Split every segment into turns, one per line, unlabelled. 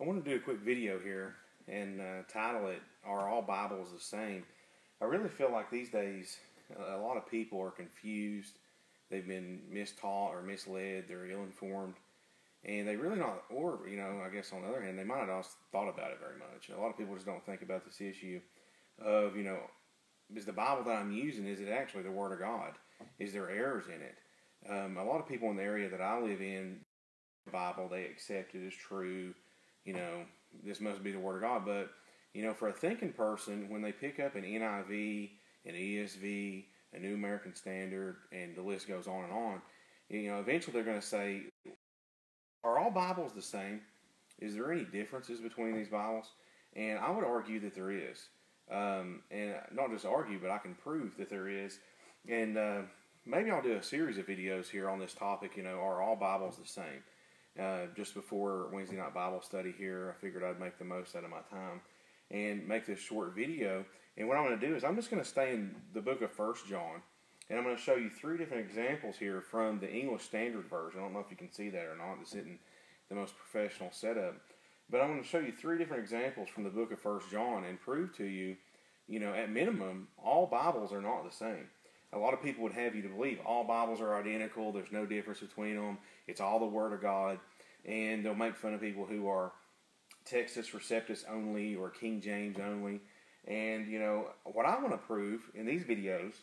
I want to do a quick video here and uh, title it Are All Bibles the Same? I really feel like these days a lot of people are confused. They've been mistaught or misled. They're ill informed. And they really not, or, you know, I guess on the other hand, they might not thought about it very much. A lot of people just don't think about this issue of, you know, is the Bible that I'm using, is it actually the Word of God? Is there errors in it? Um, a lot of people in the area that I live in, the Bible, they accept it as true you know, this must be the Word of God. But, you know, for a thinking person, when they pick up an NIV, an ESV, a New American Standard, and the list goes on and on, you know, eventually they're going to say, are all Bibles the same? Is there any differences between these Bibles? And I would argue that there is. Um, and not just argue, but I can prove that there is. And uh, maybe I'll do a series of videos here on this topic, you know, are all Bibles the same? Uh, just before Wednesday night Bible study here. I figured I'd make the most out of my time and make this short video. And what I'm going to do is I'm just going to stay in the book of First John, and I'm going to show you three different examples here from the English Standard Version. I don't know if you can see that or not. It's in the most professional setup, but I'm going to show you three different examples from the book of First John and prove to you, you know, at minimum, all Bibles are not the same. A lot of people would have you to believe all Bibles are identical. There's no difference between them. It's all the Word of God, and they'll make fun of people who are Textus Receptus only or King James only. And you know what I want to prove in these videos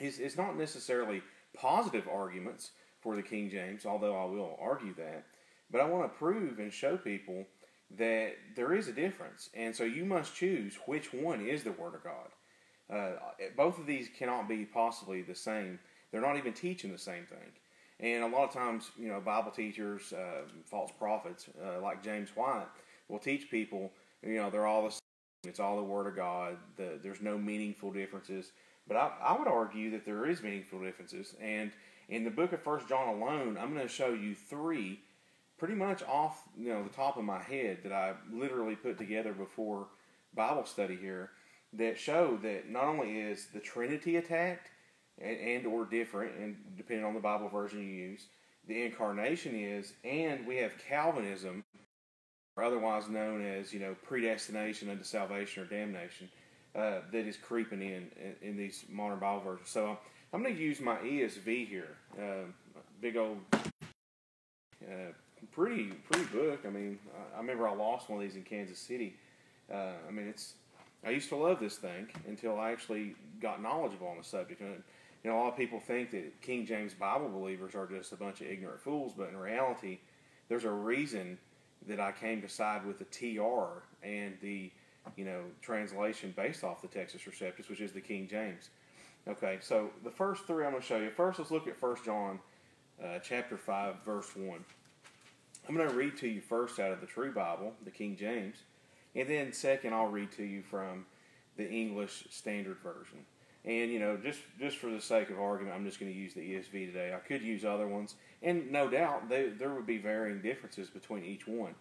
is it's not necessarily positive arguments for the King James, although I will argue that. But I want to prove and show people that there is a difference, and so you must choose which one is the Word of God. Uh, both of these cannot be possibly the same. They're not even teaching the same thing. And a lot of times, you know, Bible teachers, uh, false prophets uh, like James White will teach people, you know, they're all the same. It's all the Word of God. The, there's no meaningful differences. But I, I would argue that there is meaningful differences. And in the book of First John alone, I'm going to show you three, pretty much off you know the top of my head that I literally put together before Bible study here, that show that not only is the Trinity attacked, and, and or different, and depending on the Bible version you use. The incarnation is, and we have Calvinism, or otherwise known as you know predestination unto salvation or damnation, uh, that is creeping in, in, in these modern Bible versions. So um, I'm, I'm going to use my ESV here, uh, big old, uh, pretty pretty book. I mean, I, I, remember I lost one of these in Kansas City. Uh, I mean, it's I used to love this thing until I actually got knowledgeable on the subject. And you know, a lot of people think that King James Bible believers are just a bunch of ignorant fools, but in reality, there's a reason that I came to side with the TR and the, you know, translation based off the Textus Receptus, which is the King James. Okay, so the first three I'm going to show you. First, let's look at 1 John uh, chapter 5, verse 1. I'm going to read to you first out of the True Bible, the King James, and then second, I'll read to you from the English Standard Version. And you know, just just for the sake of argument, I'm just going to use the ESV today. I could use other ones, and no doubt they, there would be varying differences between each one.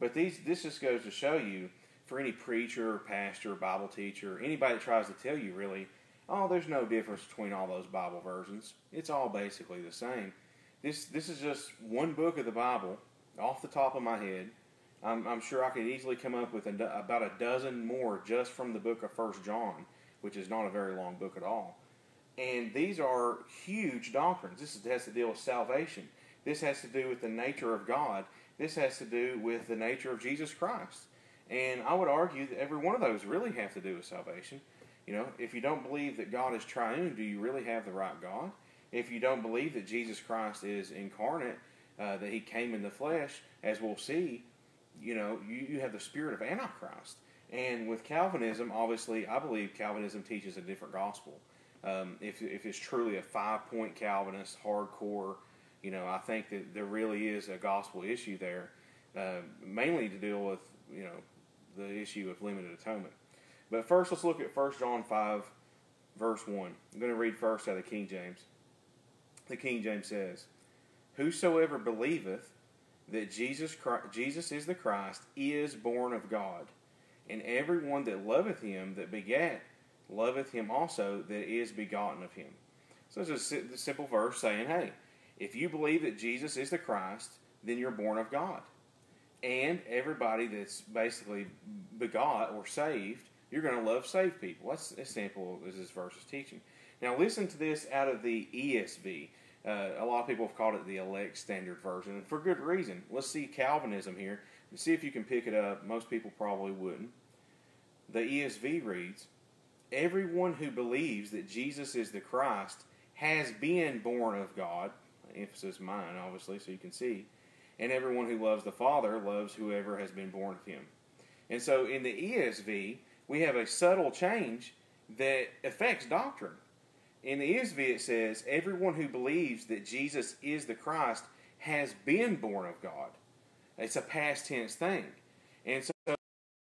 But these this just goes to show you for any preacher, pastor, Bible teacher, anybody that tries to tell you really, oh, there's no difference between all those Bible versions. It's all basically the same. This this is just one book of the Bible off the top of my head. I'm, I'm sure I could easily come up with a, about a dozen more just from the book of First John which is not a very long book at all. And these are huge doctrines. This has to deal with salvation. This has to do with the nature of God. This has to do with the nature of Jesus Christ. And I would argue that every one of those really have to do with salvation. You know, if you don't believe that God is triune, do you really have the right God? If you don't believe that Jesus Christ is incarnate, uh, that he came in the flesh, as we'll see, you know, you, you have the spirit of Antichrist. And with Calvinism, obviously, I believe Calvinism teaches a different gospel. Um, if, if it's truly a five point Calvinist, hardcore, you know, I think that there really is a gospel issue there, uh, mainly to deal with, you know, the issue of limited atonement. But first, let's look at 1 John 5, verse 1. I'm going to read first out of King James. The King James says, Whosoever believeth that Jesus, Christ, Jesus is the Christ is born of God. And everyone that loveth him that begat loveth him also that is begotten of him. So it's a simple verse saying, hey, if you believe that Jesus is the Christ, then you're born of God. And everybody that's basically begot or saved, you're going to love saved people. That's as simple of this verse is teaching. Now, listen to this out of the ESV. Uh, a lot of people have called it the elect standard version, and for good reason. Let's see Calvinism here and see if you can pick it up. Most people probably wouldn't. The ESV reads Everyone who believes that Jesus is the Christ has been born of God, emphasis mine, obviously, so you can see, and everyone who loves the Father loves whoever has been born of him. And so in the ESV, we have a subtle change that affects doctrine. In the ESV, it says, Everyone who believes that Jesus is the Christ has been born of God. It's a past tense thing. And so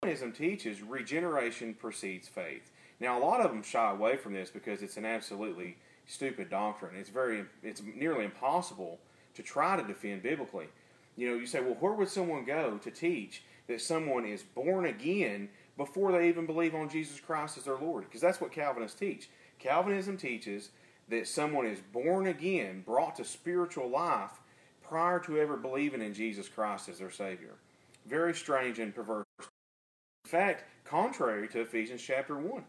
Calvinism teaches regeneration precedes faith. Now, a lot of them shy away from this because it's an absolutely stupid doctrine. It's very, it's nearly impossible to try to defend biblically. You know, you say, well, where would someone go to teach that someone is born again before they even believe on Jesus Christ as their Lord? Because that's what Calvinists teach. Calvinism teaches that someone is born again, brought to spiritual life prior to ever believing in Jesus Christ as their Savior. Very strange and perverse. In fact, contrary to Ephesians chapter 1.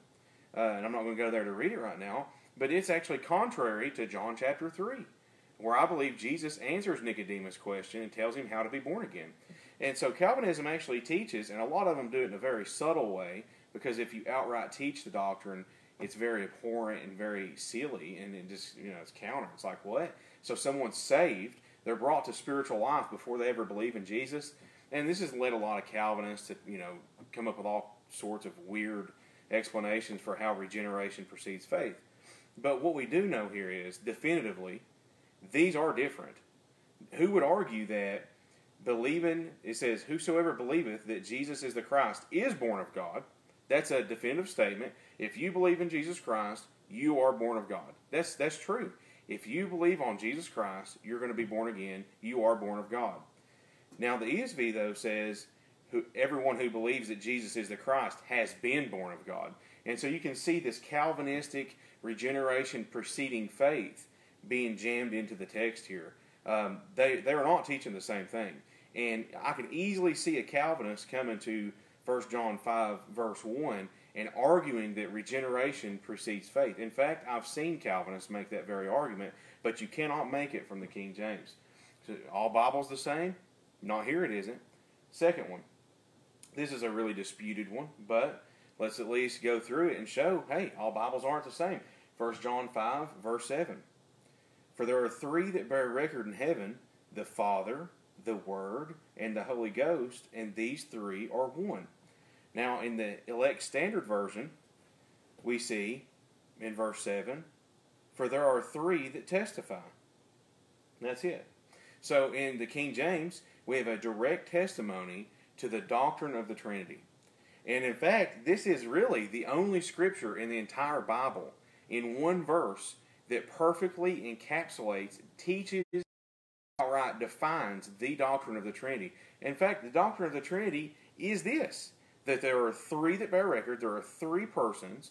Uh, and I'm not going to go there to read it right now, but it's actually contrary to John chapter 3, where I believe Jesus answers Nicodemus' question and tells him how to be born again. And so Calvinism actually teaches, and a lot of them do it in a very subtle way, because if you outright teach the doctrine, it's very abhorrent and very silly, and it just, you know, it's counter. It's like, what? So someone's saved, they're brought to spiritual life before they ever believe in Jesus. And this has led a lot of Calvinists to, you know, come up with all sorts of weird explanations for how regeneration precedes faith. But what we do know here is definitively these are different. Who would argue that believing, it says, whosoever believeth that Jesus is the Christ is born of God? That's a definitive statement. If you believe in Jesus Christ, you are born of God. That's that's true. If you believe on Jesus Christ, you're going to be born again. You are born of God. Now, the ESV, though, says everyone who believes that Jesus is the Christ has been born of God. And so you can see this Calvinistic regeneration preceding faith being jammed into the text here. Um, they, they're not teaching the same thing. And I can easily see a Calvinist coming to 1 John 5, verse 1, and arguing that regeneration precedes faith. In fact, I've seen Calvinists make that very argument, but you cannot make it from the King James. So, all Bible's the same? Not here it isn't. Second one. This is a really disputed one, but let's at least go through it and show hey, all Bibles aren't the same. 1 John 5, verse 7. For there are three that bear record in heaven the Father, the Word, and the Holy Ghost, and these three are one. Now, in the elect standard version, we see in verse 7 for there are three that testify. That's it. So, in the King James, we have a direct testimony to the doctrine of the Trinity. And in fact, this is really the only scripture in the entire Bible, in one verse, that perfectly encapsulates, teaches, outright defines the doctrine of the Trinity. In fact, the doctrine of the Trinity is this that there are three that bear record. There are three persons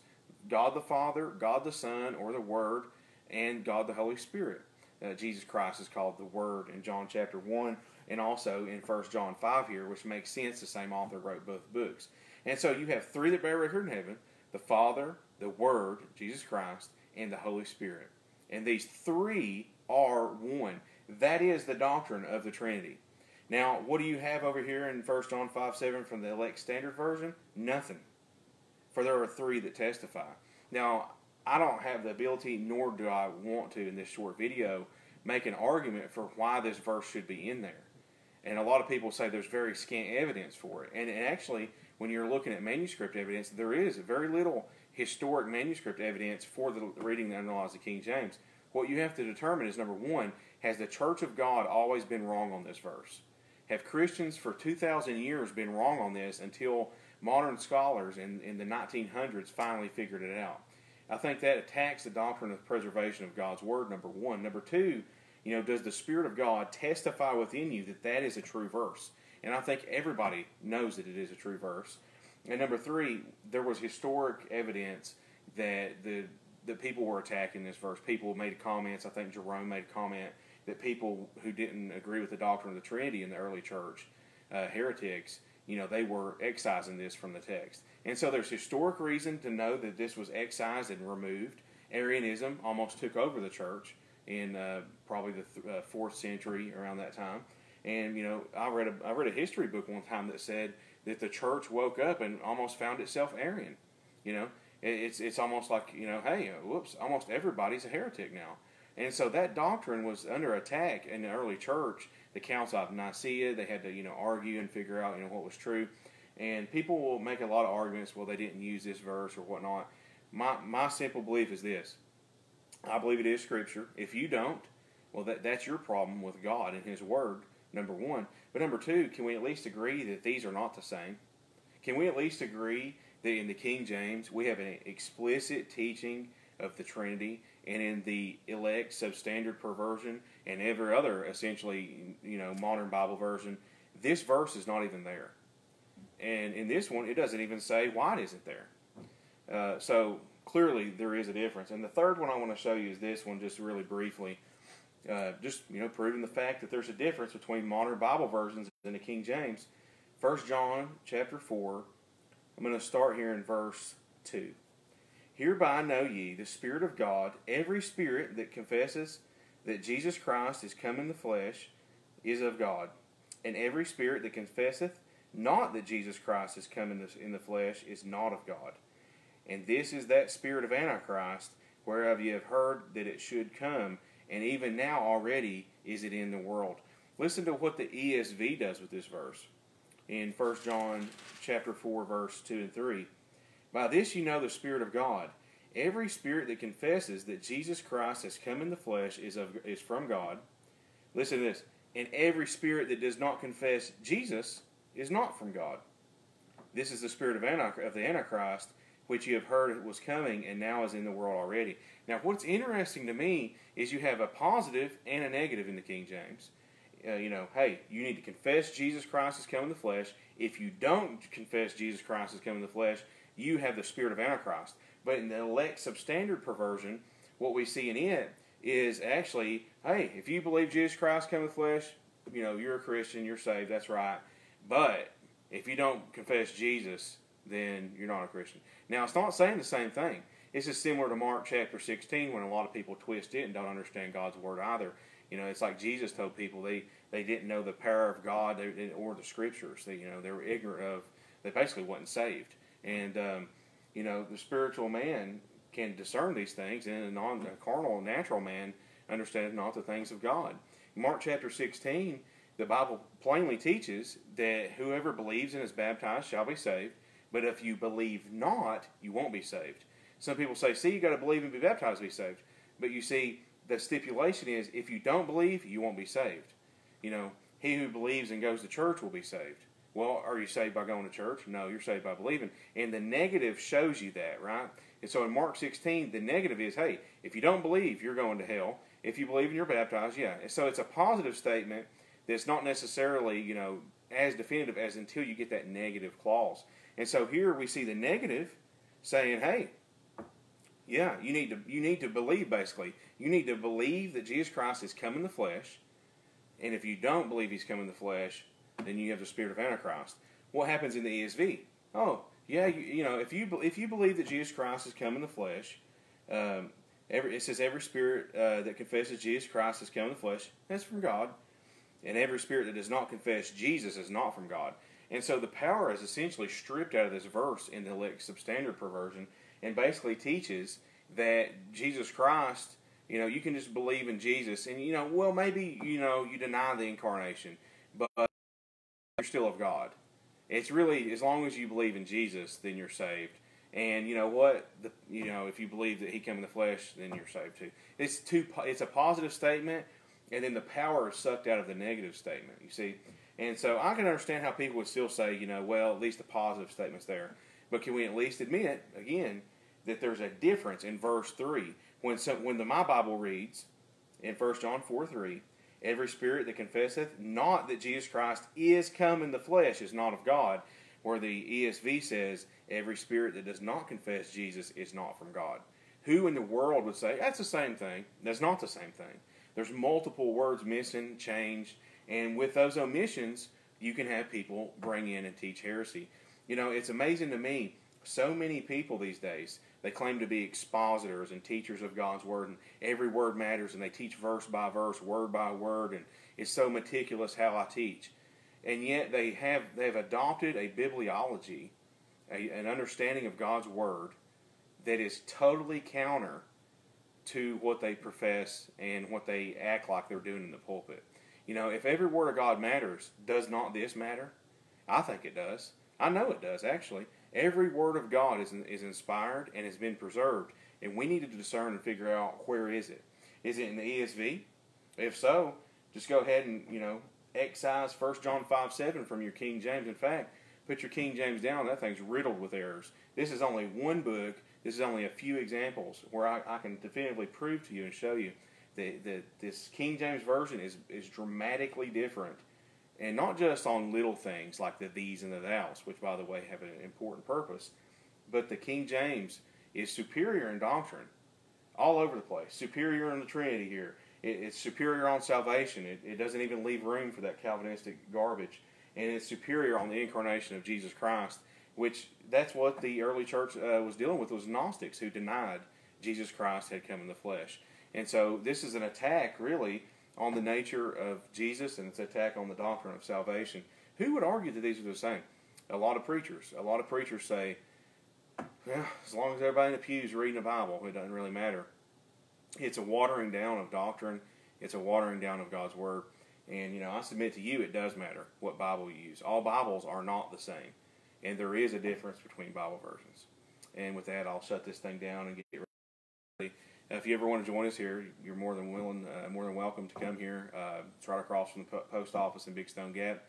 God the Father, God the Son, or the Word, and God the Holy Spirit. Uh, Jesus Christ is called the Word in John chapter 1 and also in 1 John 5 here, which makes sense. The same author wrote both books. And so you have three that bear record in heaven the Father, the Word, Jesus Christ, and the Holy Spirit. And these three are one. That is the doctrine of the Trinity. Now, what do you have over here in 1 John 5 7 from the elect standard version? Nothing. For there are three that testify. Now, I don't have the ability, nor do I want to in this short video, make an argument for why this verse should be in there. And a lot of people say there's very scant evidence for it. And, and actually, when you're looking at manuscript evidence, there is very little historic manuscript evidence for the reading and analysis of King James. What you have to determine is number one, has the Church of God always been wrong on this verse? have Christians for 2,000 years been wrong on this until modern scholars in, in the 1900s finally figured it out? I think that attacks the doctrine of preservation of God's Word, number one. Number two, you know, does the Spirit of God testify within you that that is a true verse? And I think everybody knows that it is a true verse. And number three, there was historic evidence that the the people were attacking this verse. People made comments. I think Jerome made a comment that people who didn't agree with the doctrine of the Trinity in the early church, uh, heretics, you know, they were excising this from the text. And so there's historic reason to know that this was excised and removed. Arianism almost took over the church in uh, probably the th- uh, fourth century around that time. And you know, I read a I read a history book one time that said that the church woke up and almost found itself Arian. You know, it, it's it's almost like you know, hey, whoops, almost everybody's a heretic now. And so that doctrine was under attack in the early church. The Council of Nicaea, they had to, you know, argue and figure out, you know, what was true. And people will make a lot of arguments, well, they didn't use this verse or whatnot. My, my simple belief is this. I believe it is Scripture. If you don't, well, that, that's your problem with God and His Word, number one. But number two, can we at least agree that these are not the same? Can we at least agree that in the King James we have an explicit teaching of the Trinity, and in the elect substandard perversion and every other essentially you know modern Bible version, this verse is not even there. And in this one, it doesn't even say why it isn't there. Uh, so clearly there is a difference. And the third one I want to show you is this one, just really briefly, uh, just you know proving the fact that there's a difference between modern Bible versions and the King James. First John chapter four. I'm going to start here in verse two. Hereby know ye the Spirit of God, every spirit that confesseth that Jesus Christ is come in the flesh is of God, and every spirit that confesseth not that Jesus Christ is come in the, in the flesh is not of God. And this is that spirit of Antichrist, whereof ye have heard that it should come, and even now already is it in the world. Listen to what the ESV does with this verse in 1 John chapter 4 verse 2 and 3. By this you know the Spirit of God. Every spirit that confesses that Jesus Christ has come in the flesh is, of, is from God. Listen to this. And every spirit that does not confess Jesus is not from God. This is the spirit of, of the Antichrist, which you have heard was coming and now is in the world already. Now, what's interesting to me is you have a positive and a negative in the King James. Uh, you know, hey, you need to confess Jesus Christ has come in the flesh. If you don't confess Jesus Christ has come in the flesh, you have the spirit of Antichrist. But in the elect substandard perversion, what we see in it is actually, hey, if you believe Jesus Christ came in flesh, you know, you're a Christian, you're saved, that's right. But if you don't confess Jesus, then you're not a Christian. Now, it's not saying the same thing. This is similar to Mark chapter 16 when a lot of people twist it and don't understand God's word either. You know, it's like Jesus told people they, they didn't know the power of God or the scriptures. They, you know, they were ignorant of, they basically wasn't saved. And, um, you know, the spiritual man can discern these things, and a non a carnal, natural man understands not the things of God. Mark chapter 16, the Bible plainly teaches that whoever believes and is baptized shall be saved, but if you believe not, you won't be saved. Some people say, see, you got to believe and be baptized to be saved. But you see, the stipulation is if you don't believe, you won't be saved. You know, he who believes and goes to church will be saved. Well, are you saved by going to church? No, you're saved by believing. And the negative shows you that, right? And so in Mark 16, the negative is, hey, if you don't believe, you're going to hell. If you believe and you're baptized, yeah. And so it's a positive statement that's not necessarily, you know, as definitive as until you get that negative clause. And so here we see the negative saying, hey, yeah, you need to you need to believe basically. You need to believe that Jesus Christ is come in the flesh. And if you don't believe he's come in the flesh, then you have the spirit of Antichrist. What happens in the ESV? Oh, yeah, you, you know, if you if you believe that Jesus Christ has come in the flesh, um, every, it says every spirit uh, that confesses Jesus Christ has come in the flesh. That's from God, and every spirit that does not confess Jesus is not from God. And so the power is essentially stripped out of this verse in the like, substandard perversion, and basically teaches that Jesus Christ, you know, you can just believe in Jesus, and you know, well, maybe you know you deny the incarnation, but you're still of God. It's really as long as you believe in Jesus, then you're saved. And you know what? The, you know if you believe that He came in the flesh, then you're saved too. It's two. It's a positive statement, and then the power is sucked out of the negative statement. You see, and so I can understand how people would still say, you know, well, at least the positive statement's there. But can we at least admit again that there's a difference in verse three when some, when the my Bible reads in First John four three Every spirit that confesseth not that Jesus Christ is come in the flesh is not of God, where the ESV says, Every spirit that does not confess Jesus is not from God. Who in the world would say, That's the same thing? That's not the same thing. There's multiple words missing, changed, and with those omissions, you can have people bring in and teach heresy. You know, it's amazing to me, so many people these days they claim to be expositors and teachers of God's Word, and every word matters, and they teach verse by verse, word by word, and it's so meticulous how I teach. And yet they have they've adopted a bibliology, a, an understanding of God's Word that is totally counter to what they profess and what they act like they're doing in the pulpit. You know, if every word of God matters, does not this matter? I think it does. I know it does, actually. Every word of God is, is inspired and has been preserved, and we need to discern and figure out where is it. Is it in the ESV? If so, just go ahead and you know excise 1 John 5 7 from your King James. In fact, put your King James down. That thing's riddled with errors. This is only one book. This is only a few examples where I, I can definitively prove to you and show you that, that this King James version is is dramatically different and not just on little things like the these and the thous, which by the way have an important purpose, but the King James is superior in doctrine all over the place. Superior in the Trinity here. It, it's superior on salvation. It, it doesn't even leave room for that Calvinistic garbage. And it's superior on the incarnation of Jesus Christ, which that's what the early church uh, was dealing with was Gnostics who denied Jesus Christ had come in the flesh. And so this is an attack, really, on the nature of Jesus and its attack on the doctrine of salvation. Who would argue that these are the same? A lot of preachers. A lot of preachers say, well, as long as everybody in the pew is reading the Bible, it doesn't really matter. It's a watering down of doctrine. It's a watering down of God's Word. And, you know, I submit to you, it does matter what Bible you use. All Bibles are not the same. And there is a difference between Bible versions. And with that, I'll shut this thing down and get ready if you ever want to join us here, you're more than willing, uh, more than welcome to come here. Uh, it's right across from the post office in Big Stone Gap,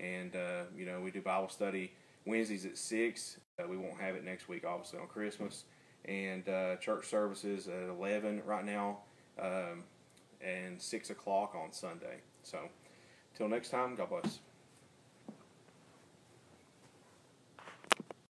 and uh, you know we do Bible study Wednesdays at six. Uh, we won't have it next week, obviously on Christmas, and uh, church services at eleven right now, um, and six o'clock on Sunday. So, till next time, God bless.